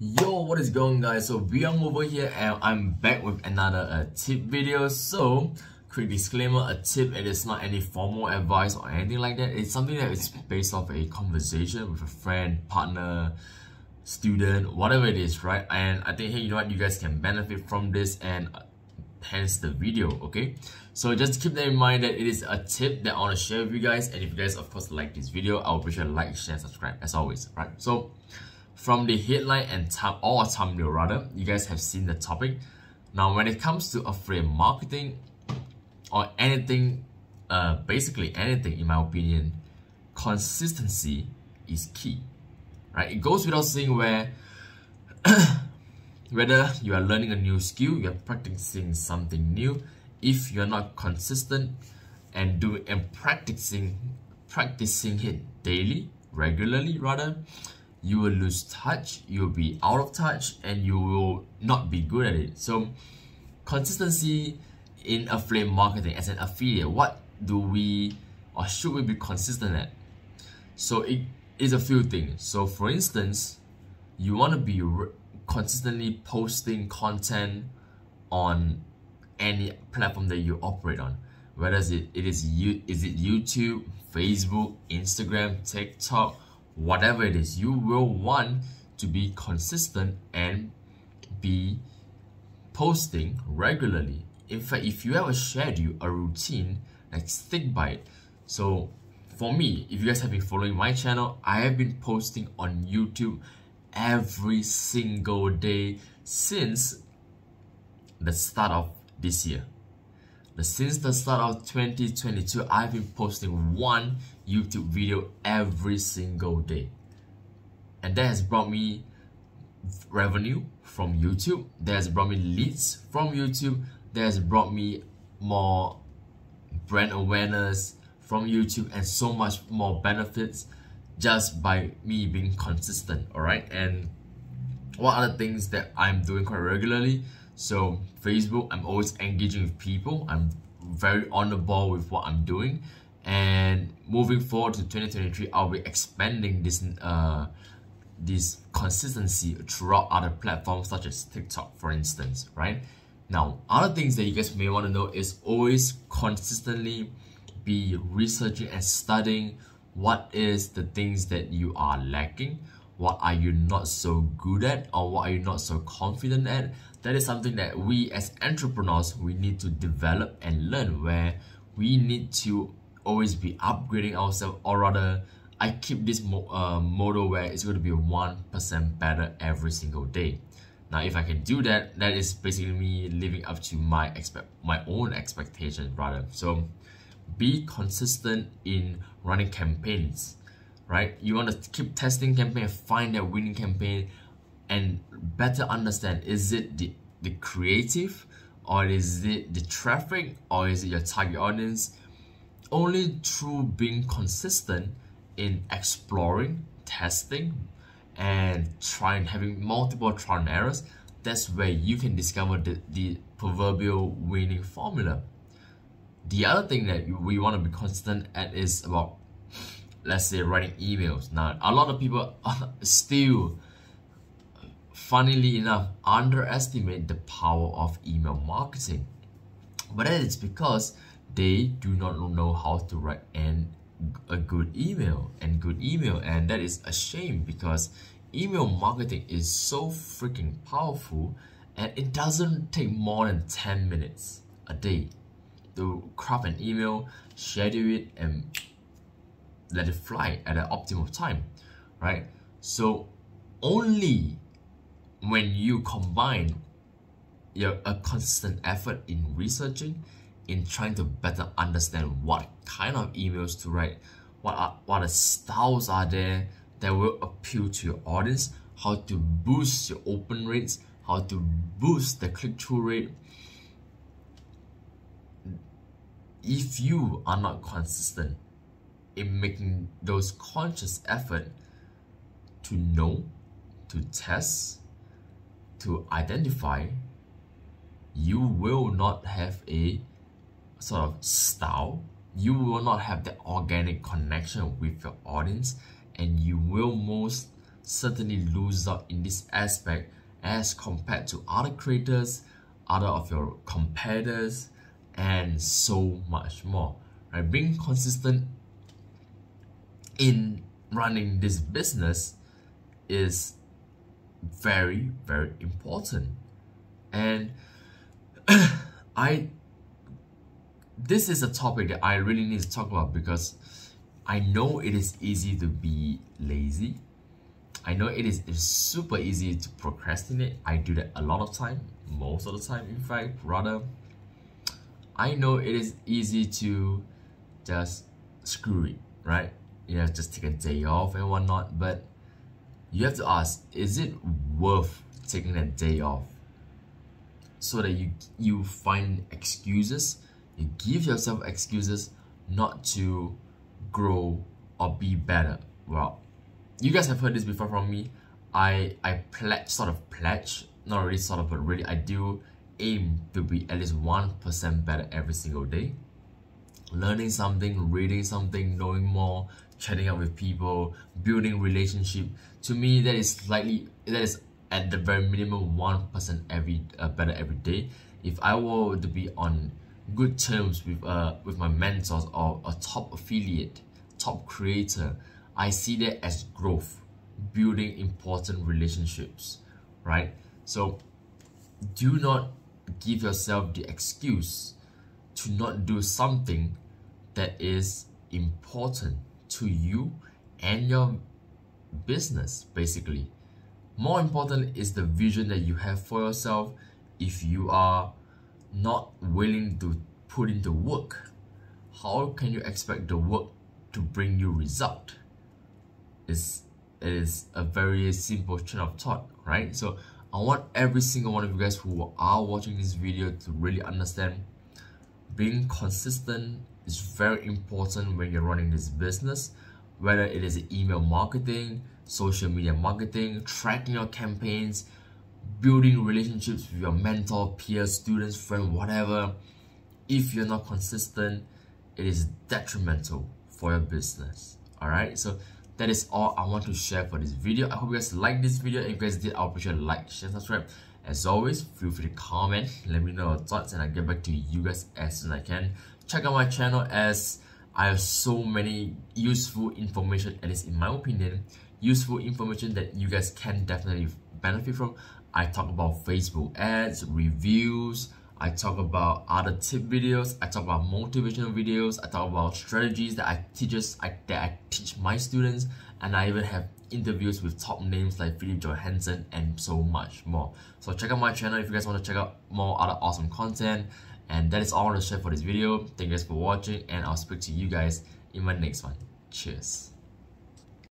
Yo, what is going guys? So Bill Ang over here and I'm back with another uh, tip video. So, quick disclaimer, a tip it is not any formal advice or anything like that. It's something that is based off a conversation with a friend, partner, student, whatever it is, right? And I think, hey, you know what, you guys can benefit from this and uh, hence the video, okay? So just keep that in mind that it is a tip that I want to share with you guys. And if you guys, of course, like this video, I will appreciate a like, share, subscribe as always, right? So, from the headline and thumb or thumbnail rather, you guys have seen the topic. Now, when it comes to affiliate marketing or anything, uh, basically anything, in my opinion, consistency is key. Right? It goes without saying where whether you are learning a new skill, you are practicing something new, if you are not consistent and doing and practicing practicing it daily, regularly rather, you will lose touch, you'll be out of touch, and you will not be good at it. So, consistency in affiliate marketing as an affiliate, what do we or should we be consistent at? So, it is a few things. So, for instance, you want to be consistently posting content on any platform that you operate on whether it, it is you is it youtube facebook instagram tiktok whatever it is, you will want to be consistent and be posting regularly. In fact, if you have a schedule, a routine, like stick by it. So for me, if you guys have been following my channel, I have been posting on YouTube every single day since the start of this year. But since the start of 2022, I've been posting one YouTube video every single day. And that has brought me revenue from YouTube. That has brought me leads from YouTube. That has brought me more brand awareness from YouTube and so much more benefits just by me being consistent, alright? And what are the things that I'm doing quite regularly? So Facebook, I'm always engaging with people. I'm very on the ball with what I'm doing. And moving forward to 2023, I'll be expanding this uh this consistency throughout other platforms such as TikTok, for instance, right? Now, other things that you guys may want to know is always consistently be researching and studying what is the things that you are lacking what are you not so good at or what are you not so confident at that is something that we as entrepreneurs we need to develop and learn where we need to always be upgrading ourselves or rather i keep this mo uh, model where it's going to be 1% better every single day now if i can do that that is basically me living up to my expect my own expectations rather so be consistent in running campaigns right? You want to keep testing campaign, find that winning campaign, and better understand is it the, the creative or is it the traffic or is it your target audience? Only through being consistent in exploring, testing, and trying having multiple trial and errors, that's where you can discover the, the proverbial winning formula. The other thing that we want to be consistent at is about let's say writing emails now a lot of people still funnily enough underestimate the power of email marketing but that is because they do not know how to write an a good email and good email and that is a shame because email marketing is so freaking powerful and it doesn't take more than 10 minutes a day to craft an email schedule it and let it fly at an optimal time, right? So only when you combine your a consistent effort in researching, in trying to better understand what kind of emails to write, what are what the styles are there that will appeal to your audience, how to boost your open rates, how to boost the click-through rate. If you are not consistent in making those conscious effort to know, to test, to identify, you will not have a sort of style. You will not have the organic connection with your audience, and you will most certainly lose out in this aspect as compared to other creators, other of your competitors, and so much more. Right? Being consistent in running this business is very, very important. And I this is a topic that I really need to talk about because I know it is easy to be lazy. I know it is it's super easy to procrastinate. I do that a lot of time, most of the time in fact, rather. I know it is easy to just screw it, right? You know, just take a day off and whatnot, but you have to ask, is it worth taking a day off? So that you you find excuses you give yourself excuses not to grow or be better. Well, you guys have heard this before from me. I I pledge sort of pledge, not really sort of, but really I do aim to be at least one percent better every single day. Learning something, reading something, knowing more, chatting up with people, building relationship. To me, that is slightly that is at the very minimum one percent every uh, better every day. If I were to be on good terms with uh with my mentors or a top affiliate, top creator, I see that as growth, building important relationships, right? So do not give yourself the excuse to not do something that is important to you and your business basically more important is the vision that you have for yourself if you are not willing to put in the work, how can you expect the work to bring you result? It's, it is a very simple chain of thought, right? So I want every single one of you guys who are watching this video to really understand being consistent is very important when you're running this business, whether it is email marketing, social media marketing, tracking your campaigns, building relationships with your mentor, peers, students, friend, whatever, if you're not consistent, it is detrimental for your business. Alright, so that is all I want to share for this video. I hope you guys like this video. If you guys did, I'll appreciate like, share, subscribe. As always, feel free to comment, let me know your thoughts, and I'll get back to you guys as soon as I can. Check out my channel as I have so many useful information, at least in my opinion, useful information that you guys can definitely benefit from. I talk about Facebook ads, reviews, I talk about other tip videos, I talk about motivational videos, I talk about strategies that I teach I, that I teach my students, and I even have interviews with top names like Philip Johansson and so much more. So check out my channel if you guys want to check out more other awesome content. And that is all I want to share for this video. Thank you guys for watching and I'll speak to you guys in my next one. Cheers.